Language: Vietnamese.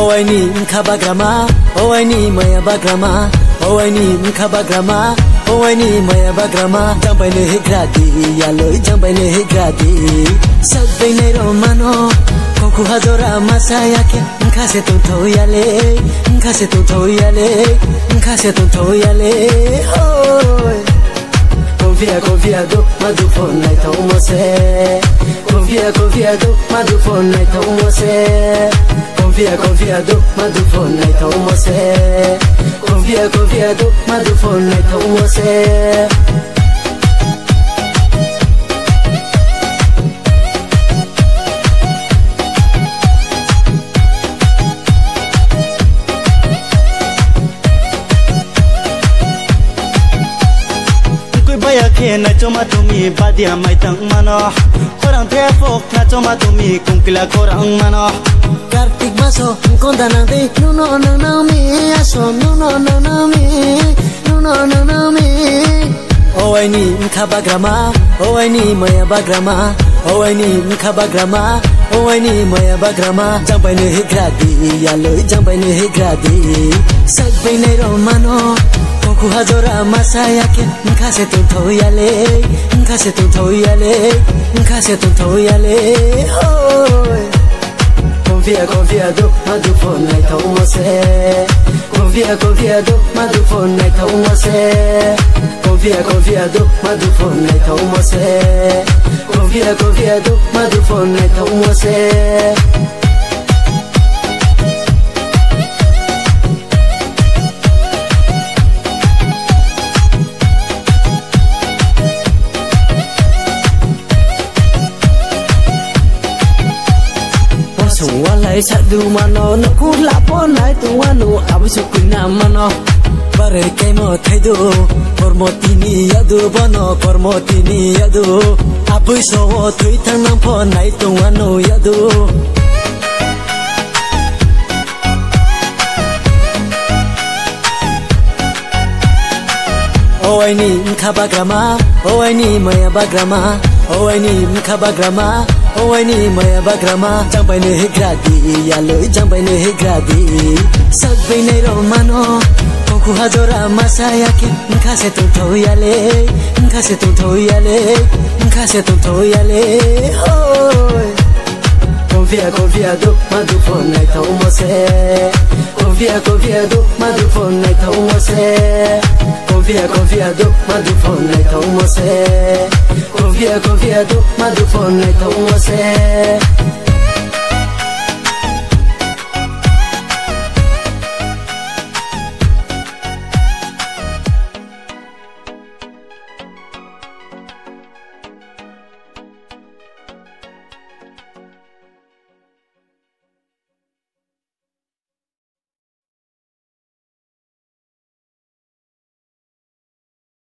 Owaini mkabagrama Owaini maya bagrama Owaini mkabagrama Owaini maya bagrama Jambai ne higradi Yalo jambai ne higradi Sabbai ne romano Koku hazora masaya ke Nkase tonto yale Nkase tonto yale. Nkase tonto yale Oh Confia, confiado, madufon nai tau mose Confia, confiado, madufon nai tau mose Confia, confiado, madufon nai tau mose Confia, confiado, madufon nai tau mose baya ke na choma tumi badia mai tang mano korang the phok na choma tumi kungkila korang mano paso con tanate no no no no mi aso no no no no mi no no no no mi O ai ni mkha bagrama O ai ni maya bagrama O ai ni mkha bagrama O ai ni maya bagrama jambai ne higradi yalo jambai ne higradi sak bai ne romano Ku hazora masaya ke nkase tu thoyale nkase tu thoyale nkase tu thoyale oh confia, confiado, madrufone, então você. Confia, confiado, madrufone, então você. Confia, confiado, madrufone, então você. Confia, confiado, madrufone, então você. Nai sadu mano no kula po nai tu anu abusu kuna mano bare kai mo thaidu kormo tini yadu bono kormo tini yadu abuso thui thang nam po này tu anu yadu Oaini mkhabagrama, oaini mayabagrama, oaini mkhabagrama, Owani maya bagrama Jampai nehe gradi Yaloi jampai nehe gradi Sagbei nei romano Koku hajora masayaki Nkase tu tau yale Nkase tu tau yale Nkase tu tau do Madufon nai tau mose Confia, confia do Madufon nai tau mose Confia, confia do Madufon nai tau mose Confia, confia tu, ma tu fonnetto un se